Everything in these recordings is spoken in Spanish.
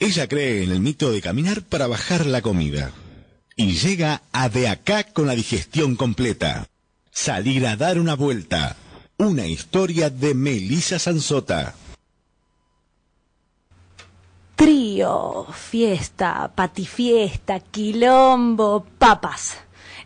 Ella cree en el mito de caminar para bajar la comida. Y llega a de acá con la digestión completa. Salir a dar una vuelta. Una historia de Melissa Sansota. Trío, fiesta, patifiesta, quilombo, papas.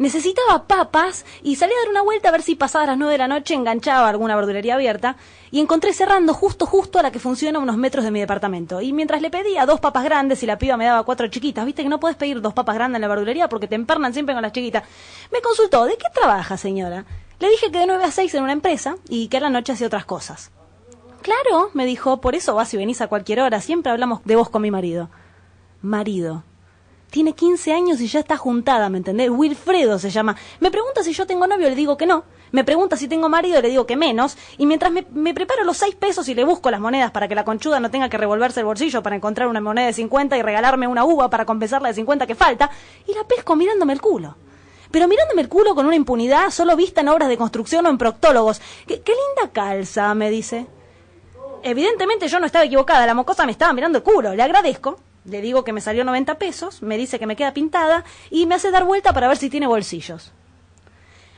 Necesitaba papas y salí a dar una vuelta a ver si pasaba las nueve de la noche enganchaba alguna verdulería abierta y encontré cerrando justo justo a la que funciona a unos metros de mi departamento. Y mientras le pedía dos papas grandes y la piba me daba cuatro chiquitas, viste que no puedes pedir dos papas grandes en la verdulería porque te empernan siempre con las chiquitas, me consultó, ¿de qué trabaja señora? Le dije que de nueve a seis en una empresa y que a la noche hacía otras cosas. Claro, me dijo, por eso vas y venís a cualquier hora, siempre hablamos de vos con mi marido. Marido. Tiene 15 años y ya está juntada, ¿me entendés? Wilfredo se llama. Me pregunta si yo tengo novio, le digo que no. Me pregunta si tengo marido, le digo que menos. Y mientras me, me preparo los seis pesos y le busco las monedas para que la conchuda no tenga que revolverse el bolsillo para encontrar una moneda de 50 y regalarme una uva para compensar la de 50 que falta, y la pesco mirándome el culo. Pero mirándome el culo con una impunidad solo vista en obras de construcción o en proctólogos. qué linda calza, me dice. Evidentemente yo no estaba equivocada, la mocosa me estaba mirando el culo. Le agradezco, le digo que me salió 90 pesos, me dice que me queda pintada y me hace dar vuelta para ver si tiene bolsillos.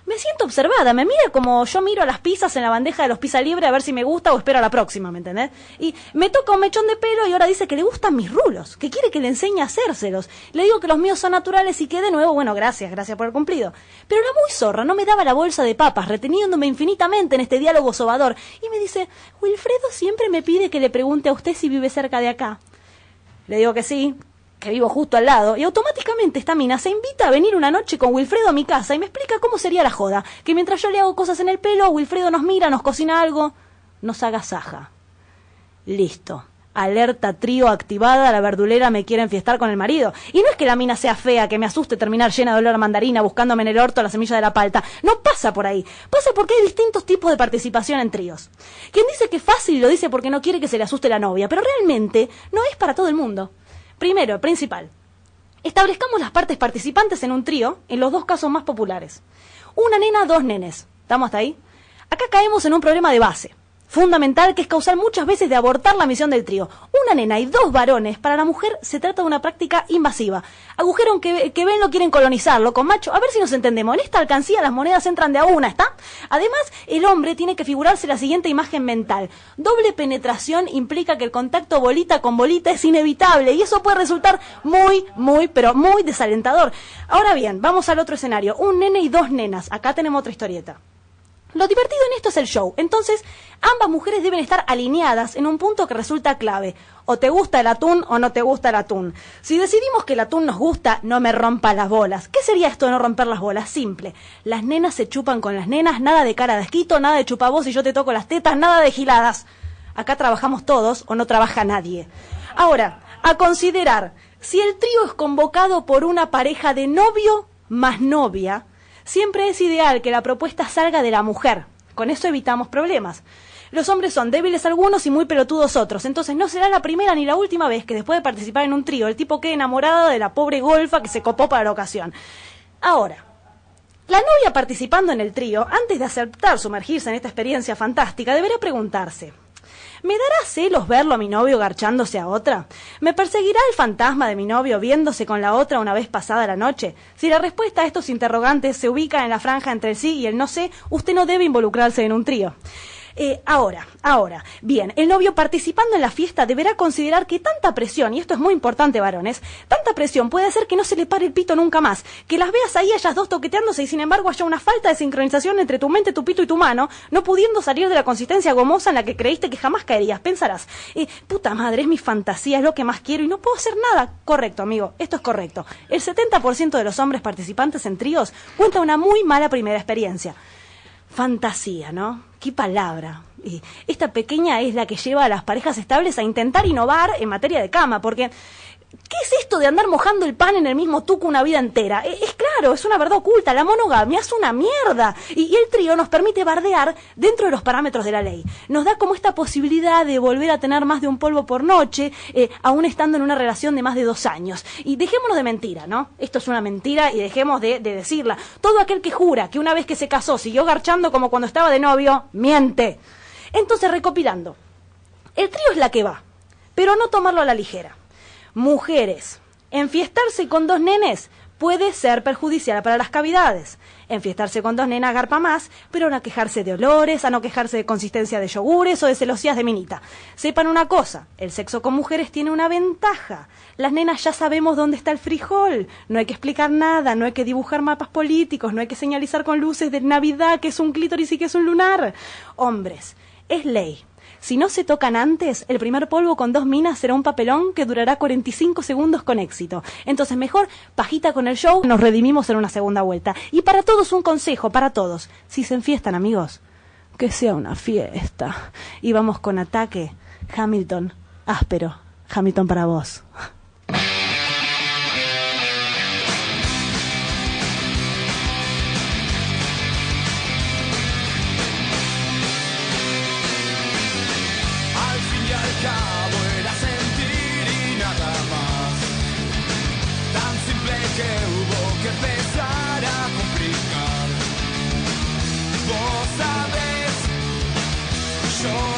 Me siento observada, me mira como yo miro las pizzas en la bandeja de los pizza libre a ver si me gusta o espero a la próxima, ¿me entendés? Y me toca un mechón de pelo y ahora dice que le gustan mis rulos, que quiere que le enseñe a hacérselos. Le digo que los míos son naturales y que de nuevo, bueno, gracias, gracias por el cumplido. Pero la muy zorra no me daba la bolsa de papas, reteniéndome infinitamente en este diálogo sobador, y me dice, Wilfredo siempre me pide que le pregunte a usted si vive cerca de acá. Le digo que sí, que vivo justo al lado, y automáticamente esta mina se invita a venir una noche con Wilfredo a mi casa y me explica cómo sería la joda, que mientras yo le hago cosas en el pelo, Wilfredo nos mira, nos cocina algo, nos agasaja. Listo. Alerta trío activada, la verdulera me quiere enfiestar con el marido. Y no es que la mina sea fea, que me asuste terminar llena de olor a mandarina buscándome en el orto la semilla de la palta. No pasa por ahí. Pasa porque hay distintos tipos de participación en tríos. Quien dice que es fácil lo dice porque no quiere que se le asuste la novia, pero realmente no es para todo el mundo. Primero, principal. Establezcamos las partes participantes en un trío en los dos casos más populares. Una nena, dos nenes. ¿Estamos hasta ahí? Acá caemos en un problema de base fundamental que es causar muchas veces de abortar la misión del trío. Una nena y dos varones, para la mujer se trata de una práctica invasiva. Agujero que, que ven lo quieren colonizarlo con macho. A ver si nos entendemos. En esta alcancía las monedas entran de a una, ¿está? Además, el hombre tiene que figurarse la siguiente imagen mental. Doble penetración implica que el contacto bolita con bolita es inevitable y eso puede resultar muy, muy, pero muy desalentador. Ahora bien, vamos al otro escenario. Un nene y dos nenas. Acá tenemos otra historieta. Lo divertido en esto es el show. Entonces, ambas mujeres deben estar alineadas en un punto que resulta clave. O te gusta el atún o no te gusta el atún. Si decidimos que el atún nos gusta, no me rompa las bolas. ¿Qué sería esto de no romper las bolas? Simple. Las nenas se chupan con las nenas, nada de cara de esquito, nada de chupavos y yo te toco las tetas, nada de giladas. Acá trabajamos todos o no trabaja nadie. Ahora, a considerar, si el trío es convocado por una pareja de novio más novia, Siempre es ideal que la propuesta salga de la mujer. Con eso evitamos problemas. Los hombres son débiles algunos y muy pelotudos otros, entonces no será la primera ni la última vez que después de participar en un trío el tipo quede enamorado de la pobre golfa que se copó para la ocasión. Ahora, la novia participando en el trío, antes de aceptar sumergirse en esta experiencia fantástica, deberá preguntarse, ¿Me dará celos verlo a mi novio garchándose a otra? ¿Me perseguirá el fantasma de mi novio viéndose con la otra una vez pasada la noche? Si la respuesta a estos interrogantes se ubica en la franja entre el sí y el no sé, usted no debe involucrarse en un trío. Eh, ahora, ahora, bien, el novio participando en la fiesta deberá considerar que tanta presión, y esto es muy importante, varones, tanta presión puede hacer que no se le pare el pito nunca más, que las veas ahí ellas dos toqueteándose y sin embargo haya una falta de sincronización entre tu mente, tu pito y tu mano, no pudiendo salir de la consistencia gomosa en la que creíste que jamás caerías. Pensarás, eh, puta madre, es mi fantasía, es lo que más quiero y no puedo hacer nada. Correcto, amigo, esto es correcto. El 70% de los hombres participantes en tríos cuenta una muy mala primera experiencia. Fantasía, ¿no? qué palabra. Y esta pequeña es la que lleva a las parejas estables a intentar innovar en materia de cama, porque ¿Qué es esto de andar mojando el pan en el mismo tuco una vida entera? E, es, claro, es una verdad oculta. La monogamia es una mierda. Y, el trío nos permite bardear dentro de los parámetros de la ley. Nos da como esta posibilidad de volver a tener más de un polvo por noche, eh, aún estando en una relación de más de dos años. Y dejémonos de mentira, ¿no? Esto es una mentira y dejemos de, de decirla. Todo aquel que jura que una vez que se casó siguió garchando como cuando estaba de novio, miente. Entonces, recopilando. El trío es la que va, pero no tomarlo a la ligera. Mujeres, enfiestarse con dos nenes puede ser perjudicial para las cavidades. Enfiestarse con dos nenas garpa más, pero no quejarse de olores, a no quejarse de consistencia de yogures o de celosías de minita. Sepan una cosa, el sexo con mujeres tiene una ventaja. Las nenas ya sabemos dónde está el frijol. No hay que explicar nada, no hay que dibujar mapas políticos, no hay que señalizar con luces de Navidad que es un clítoris y que es un lunar. Hombres, es ley. Si no se tocan antes, el primer polvo con dos minas será un papelón que durará 45 segundos con éxito. Entonces, mejor pajita con el show, nos redimimos en una segunda vuelta. Y para todos un consejo, para todos. Si se enfiestan, amigos, que sea una fiesta. Y vamos con ataque. Hamilton, áspero. Hamilton para vos. cabo era sentir y nada más. Tan simple que hubo que empezar a complicar. Vos sabés, yo